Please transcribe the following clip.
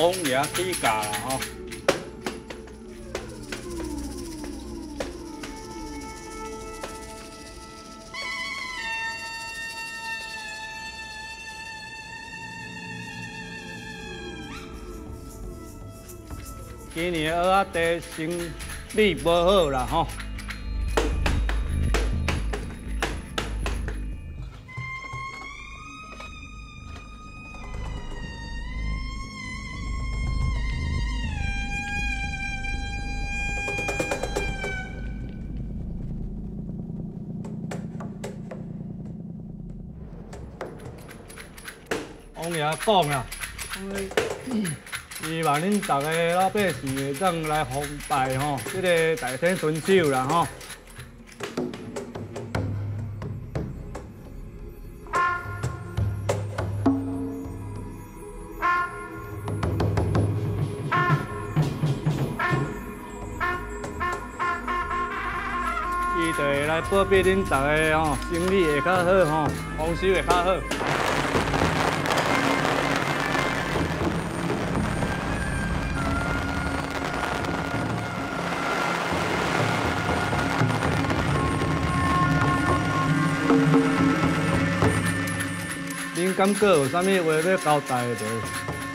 王爷起价啦吼。今年蚵仔地生理无好啦吼。王爷讲啊，希望恁大家老百姓会当来奉拜吼，这个大天顺手啦吼。伊就会来保庇恁大家吼，生意会较好吼，丰收会较好。感觉有啥物话要交代的？